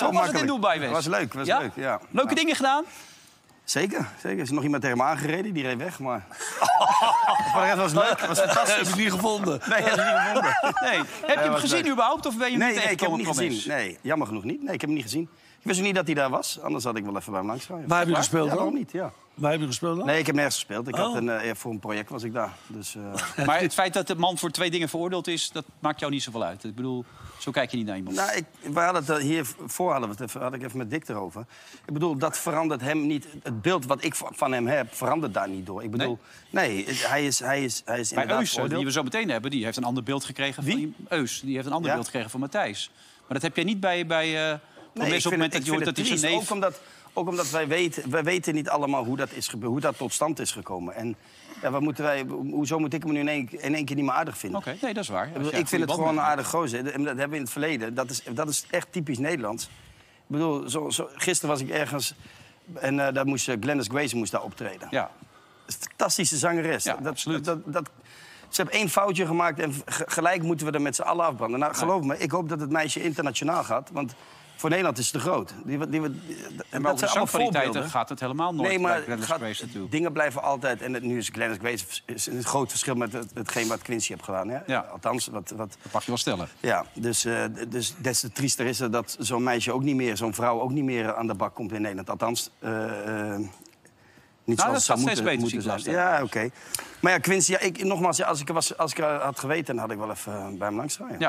Zo was het in makkelijk. Dubai, Wes? Was leuk, was Ja? leuk, ja. Leuke Ja. dingen gedaan? Zeker, zeker. Er is nog iemand tegen me aangereden, die reed weg, maar... Voor de rest was het leuk, was fantastisch. Heb ik niet gevonden. Nee, heb je niet gevonden. Nee. Heb je hem was gezien leuk. überhaupt? Of ben je Nee, niet nee, ik heb hem niet gezien. Nee, jammer genoeg niet. Nee, ik heb hem niet gezien. Ik wist ook niet dat hij daar was, anders had ik wel even bij hem langs gaan. ja. Waar heb je gespeeld Ja, waarom niet, ja. Waar heb je gespeeld dan? Nee, ik heb nergens gespeeld. Ik had Oh. een, eh, voor een project was ik daar. Dus, eh, Maar het feit dat de man voor twee dingen veroordeeld is... dat maakt jou niet zoveel uit. Ik bedoel, zo kijk je niet naar iemand. nou, ik, we hadden het er hiervoor hadden we het even, had ik even met Dick erover. Ik bedoel, dat verandert hem niet. Het beeld wat ik van hem heb, verandert daar niet door. Ik bedoel, nee, hij is, hij is, hij is inderdaad Eus, eh, die veroordeeld. we zo meteen hebben, die heeft een ander beeld gekregen Wie? van Eus. Die heeft een ander Ja? beeld gekregen van Matthijs. Maar dat heb jij niet bij, bij uh, Nee, op het moment dat je hoort dat hij zijn neef... Ook omdat, ook omdat wij weten, wij weten niet allemaal hoe dat, is hoe dat tot stand is gekomen. En ja, wat moeten wij, hoezo moet ik hem nu in één, in één keer niet meer aardig vinden? Oké, nee, dat is waar. Ik, vind het gewoon een aardig gozer. En dat hebben we in het verleden. Dat is, dat is echt typisch Nederlands. Ik bedoel, zo, zo, gisteren was ik ergens... En eh daar moest eh, Glennis Grace moest daar optreden. Ja, fantastische zangeres. Ja, dat, absoluut. Dat, dat, ze hebben één foutje gemaakt en ge- gelijk moeten we er met z'n allen afbranden. Nou, geloof me, ik hoop dat het meisje internationaal gaat. Want voor Nederland is het te groot. Die, die, die, en dat maar over zijn allemaal gaat het helemaal nooit Nee, maar gaat- dingen blijven altijd... En het, nu is Glennis Grace is een groot verschil met het, hetgeen wat Quincy heeft gedaan. Hè? Ja. Althans, wat, wat, Dat mag je wel stellen. ja, dus, eh, dus des te triester is het dat zo'n meisje ook niet meer, zo'n vrouw ook niet meer aan de bak komt in Nederland. Althans, eh, eh, niet Nou, zoals dat zou moeten, beter, moeten zijn. Ja, oké. Maar ja, Quincy, ja, ik, nogmaals, ja, als, ik was, als ik had geweten, had ik wel even bij hem langs gaan. Ja.